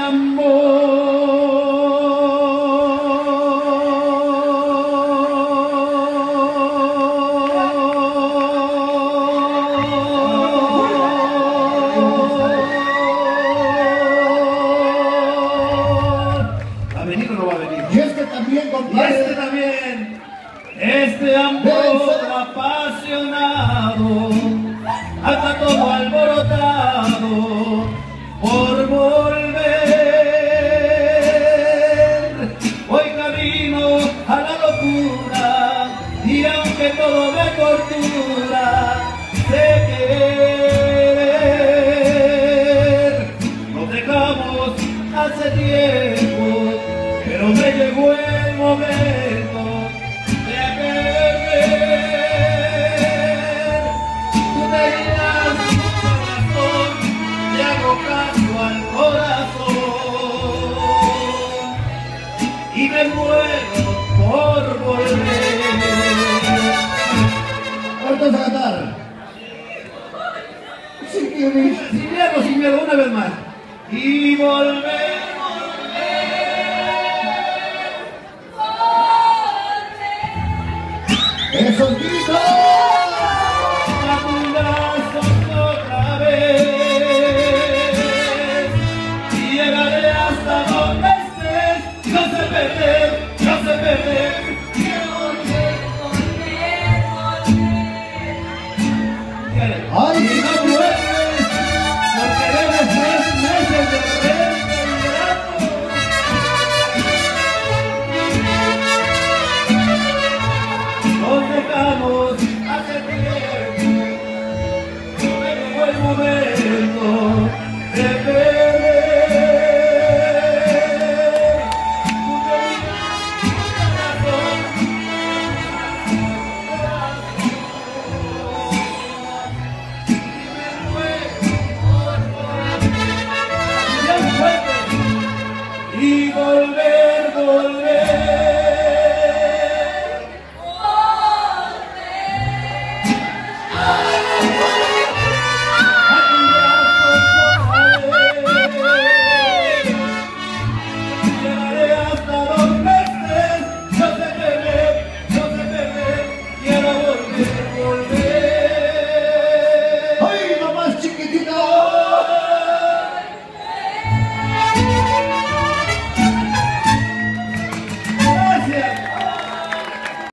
Amor, a venir o no a venir, y este también contigo, este también, este amor apasionado, hasta como alborotado por volver. locura, dirán que todo me tortura, sé querer. Nos dejamos hace tiempo, pero me llegó el momento. y me muero por volver. ¿Cuántos a cantar? Si quieres, si miramos, si miramos una vez más. Y volver. volver, volver. Esos gritos. y volver, volver.